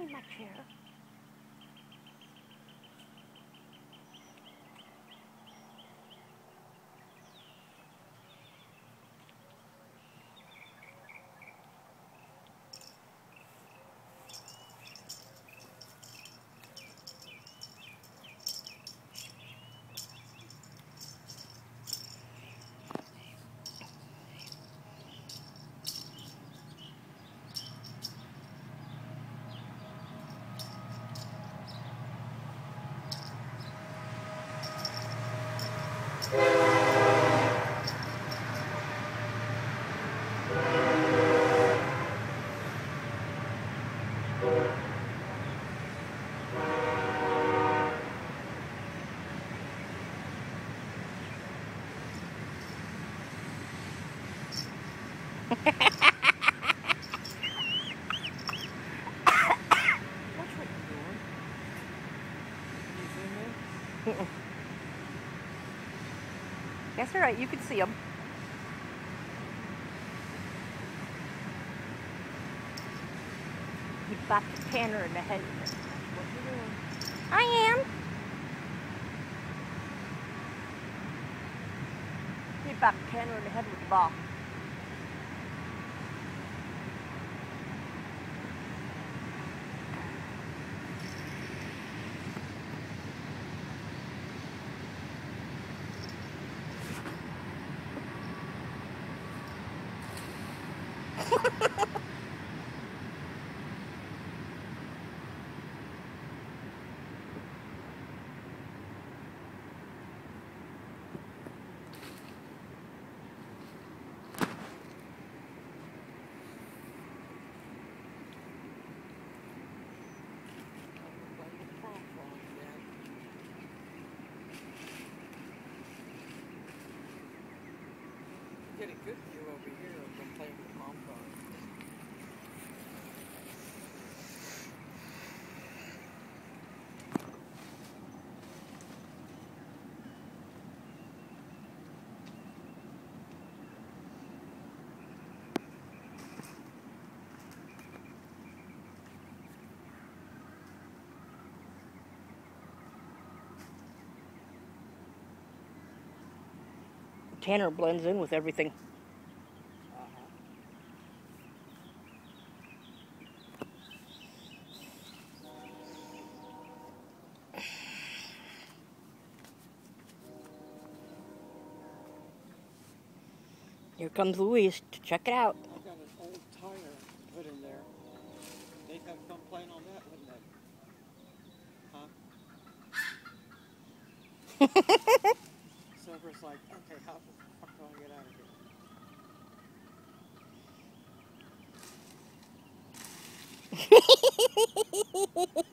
me my chair. That's all right. You can see them. You back Tanner in the head. What you doing? I am. You back Tanner in the head with the ball. Playing with the prom prom again. Get a good view over here of them playing with the pom pom. Tanner blends in with everything. Here comes Louise to check it out. I got an old tire put in there. They'd have on that, wouldn't they? Like, okay, how the fuck do I get out of here?